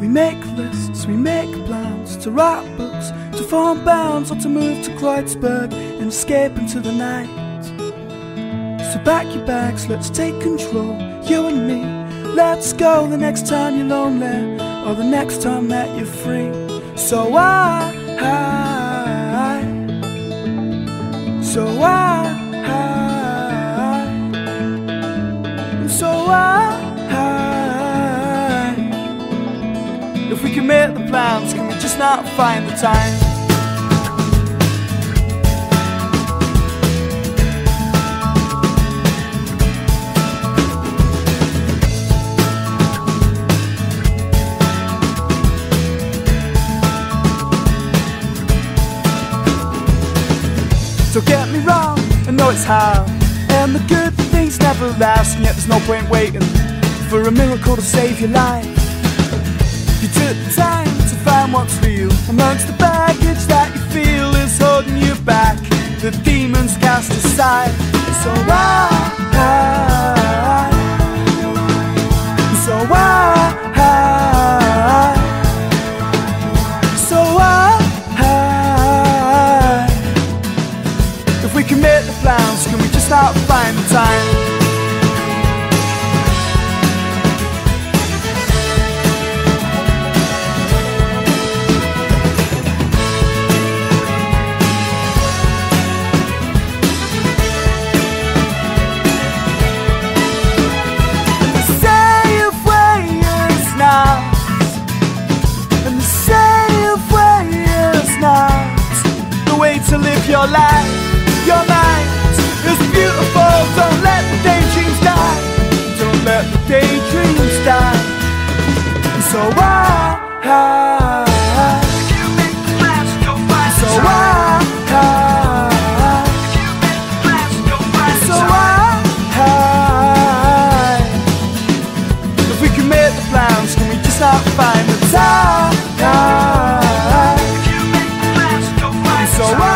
We make lists, we make plans to write books, to form bounds, or to move to Kreuzberg and escape into the night. So pack your bags, let's take control, you and me. Let's go the next time you're lonely, or the next time that you're free. So I, I so I, I so I if we can make the plans, can we just not find the time? Don't get me wrong, I know it's hard And the good things never last And yet there's no point waiting For a miracle to save your life You took the time to find what's real Amongst the baggage that you feel is holding you back. The demons cast aside. So I So I So I if we can make the plans, can we just start find the time? your life. Your mind is beautiful. Don't let the daydreams die. Don't let the daydreams die. So why? So why? So why? If we can make the plans, can we just not find the time? So why?